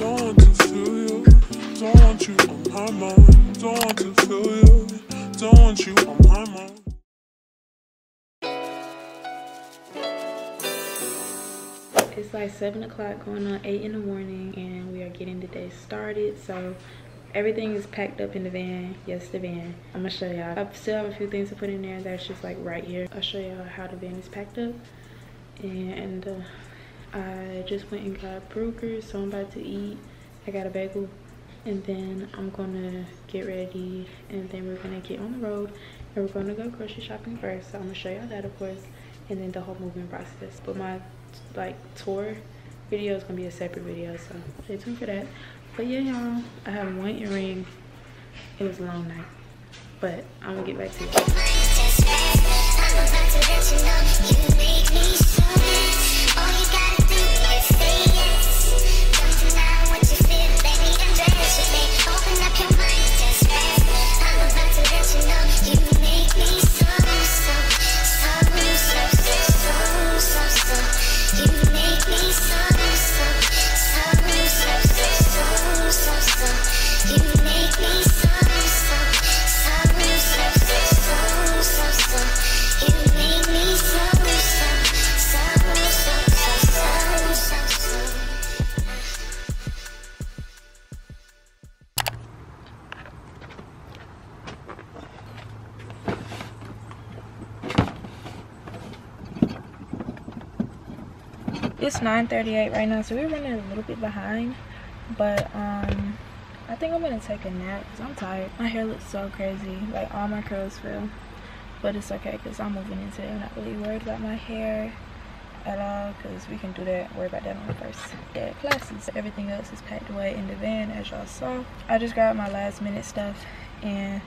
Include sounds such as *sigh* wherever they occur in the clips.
Don't want to feel you. Don't want you on my mind. Don't want to feel you. Don't want you on my mind. It's like 7 o'clock going on 8 in the morning and we are getting the day started. So everything is packed up in the van. Yes, the van. I'm gonna show y'all. I still have a few things to put in there that's just like right here. I'll show y'all how the van is packed up. And uh, I just went and got burgers, so I'm about to eat. I got a bagel and then I'm gonna get ready and then we're gonna get on the road and we're gonna go grocery shopping first. So I'm gonna show y'all that of course and then the whole moving process. But my like tour video is gonna be a separate video so stay tuned for that but yeah y'all i have one earring it was a long night but i'm gonna get back to it's 9:38 right now so we're running a little bit behind but um i think i'm gonna take a nap because i'm tired. My hair looks so crazy like all my curls fell but it's okay because i'm moving into it. I'm not really worried about my hair at all because we can do that worry about that on the first day of classes. Everything else is packed away in the van as y'all saw. I just grabbed my last minute stuff and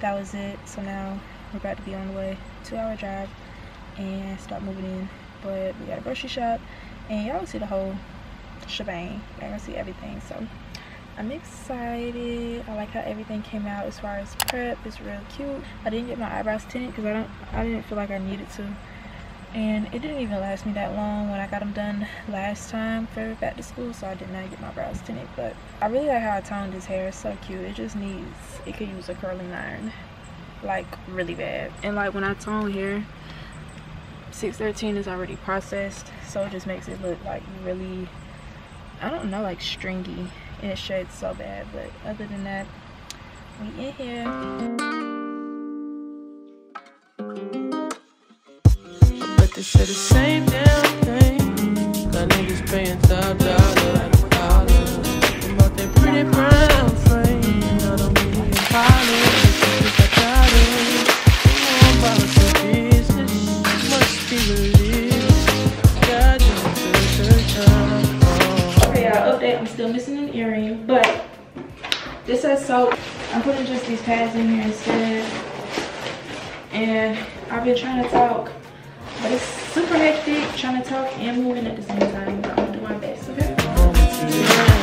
that was it. So now we're about to be on the way two hour drive and start moving in. But we got a grocery shop and y'all see the whole shebang. Y'all gonna see everything. So i'm excited. I like how everything came out as far as prep. It's real cute. I didn't get my eyebrows tinted because i don't i didn't feel like i needed to. And it didn't even last me that long when i got them done last time for back to school so i did not get my brows tinted. But i really like how i toned his hair. It's so cute. It just needs it could use a curling iron like really bad. And like when i tone hair 613 is already processed so it just makes it look like really i don't know like stringy and it sheds so bad but other than that we in here. But same damn thing. Niggas paying top dollar about that pretty brown soap. I'm putting just these pads in here instead. And I've been trying to talk, but it's super hectic trying to talk and moving at the same time. But I'm gonna do my best, okay?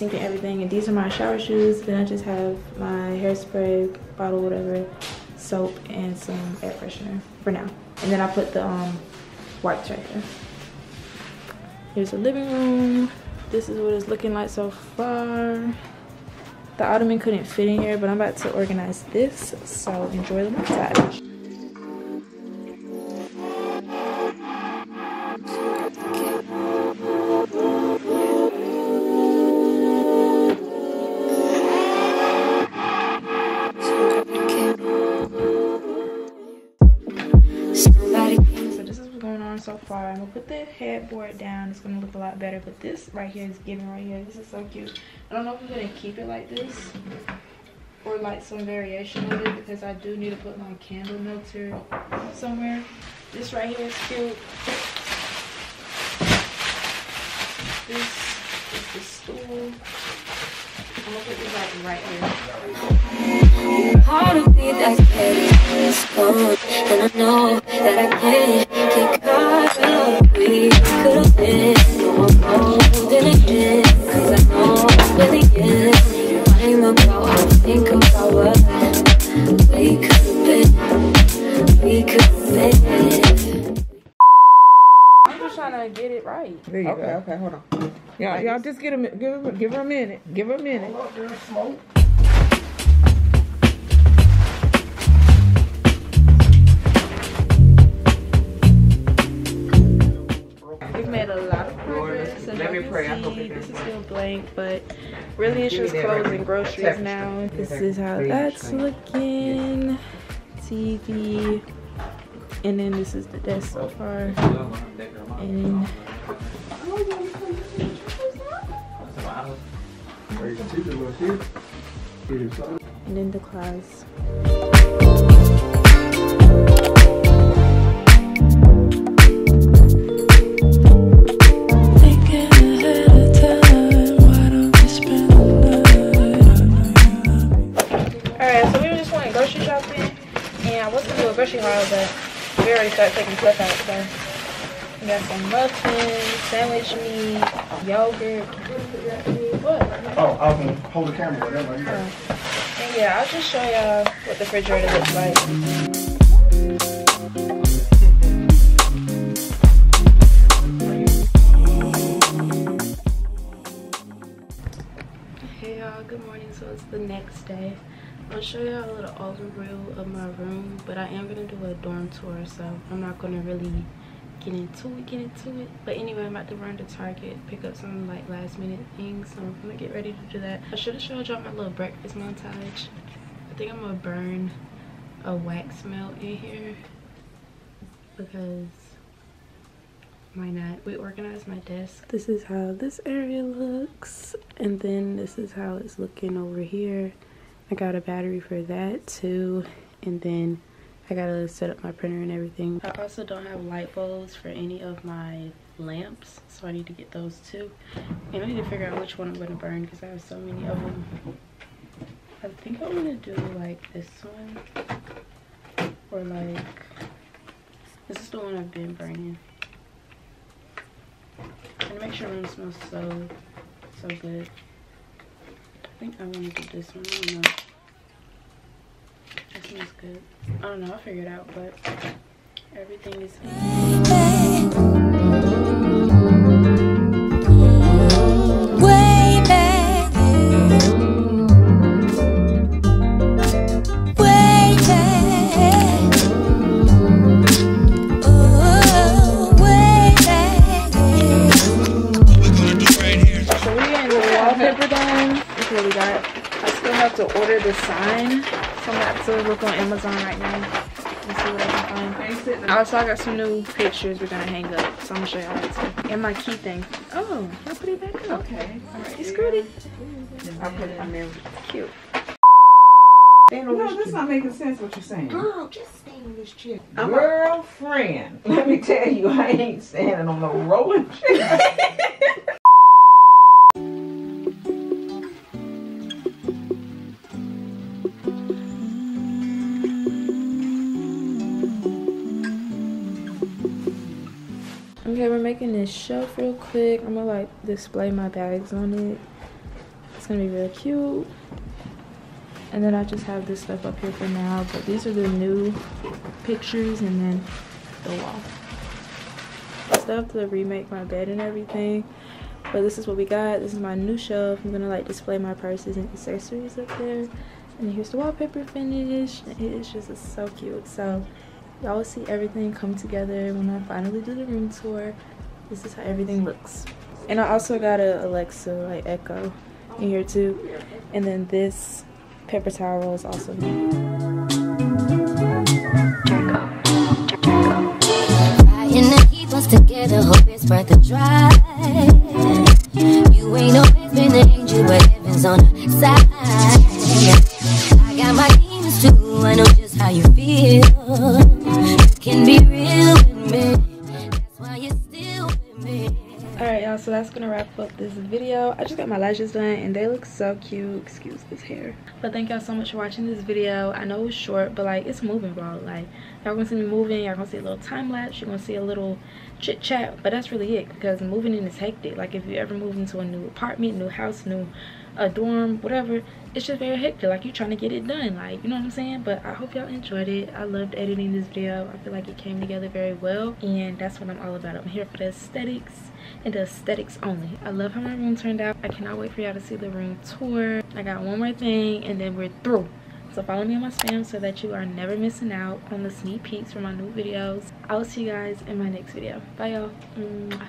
Sink and everything. And these are my shower shoes. Then I just have my hairspray, bottle, whatever, soap, and some air freshener for now. And then I put the um, wipes right there. Here's the living room. This is what it's looking like so far. The ottoman couldn't fit in here, but I'm about to organize this. So enjoy the montage. I'm gonna put the headboard down. It's gonna look a lot better, but this right here is giving right here. This is so cute. I don't know if I'm gonna keep it like this or like some variation of it because I do need to put my candle melter somewhere. This right here is cute. This is the stool. I'm gonna put this like right here. And I know that I can't. I'm just trying to get it right. Okay, go. okay, hold on. Y'all, y'all just get a give her, give her a minute. Give her a minute. Hold up, there's smoke. We've made a lot of progress. As Let this is still blank, but really it's just clothes and groceries now. This is how that's looking. TV. And then this is the desk so far. And then the class. We already started taking stuff out so we got some muffins, sandwich meat, yogurt. What? Oh, I can hold the camera, whatever. Oh. And yeah, I'll just show y'all what the refrigerator looks like. Hey y'all, good morning. So it's the next day. I'll show y'all a little overview of my room, but I am gonna do a dorm tour, so I'm not gonna really get into it, get into it. But anyway, I'm about to run to Target, pick up some like last minute things, so I'm gonna get ready to do that. I should have showed y'all my little breakfast montage. I think I'm gonna burn a wax melt in here because why not? We organized my desk. This is how this area looks, and then this is how it's looking over here. I got a battery for that too, and then I gotta set up my printer and everything. I also don't have light bulbs for any of my lamps, so I need to get those too. And I need to figure out which one I'm gonna burn because I have so many of them. I think I'm gonna do like this one, or like this is the one I've been burning. And make sure room smells so so good. I think I want to do this one. I don't know. It smells good. I don't know. I'll figure it out, but everything is. Amazon right now and see what I can find. Also, I got some new pictures we're gonna hang up. So I'm gonna show y'all that too. And my key thing. Oh, I put it back up. Okay. Alright, you screwed it. I put it on there. Cute. No, this that's not making sense what you're saying. Girl, just stand on this chair. Girlfriend, *laughs* let me tell you, I ain't standing on no rolling chair. Shelf real quick. I'm gonna like display my bags on it. It's gonna be real cute. And then I just have this stuff up here for now. But these are the new pictures and then the wall. Have to remake my bed and everything. But this is what we got. This is my new shelf. I'm gonna like display my purses and accessories up there. And here's the wallpaper finish. It is just so cute. So y'all will see everything come together when I finally do the room tour. This is how everything looks. And I also got a Alexa like Echo in here too. And then this paper towel roll is also new. Together, hope it's worth the drive. You ain't always my lashes done and they look so cute. Excuse this hair. But thank y'all so much for watching this video. I know it's short, but like it's moving bro Like y'all gonna see me moving, y'all gonna see a little time lapse, you're gonna see a little chit chat, but that's really it because moving in is hectic. Like if you ever move into a new apartment, new house, new a dorm, whatever, it's just very hectic. Like you're trying to get it done. Like, you know what I'm saying? But I hope y'all enjoyed it. I loved editing this video. I feel like it came together very well. And that's what I'm all about. I'm here for the aesthetics and the aesthetics only i love how my room turned out i cannot wait for y'all to see the room tour i got one more thing and then we're through so follow me on my spam so that you are never missing out on the sneak peeks for my new videos. I will see you guys in my next video. Bye y'all mm.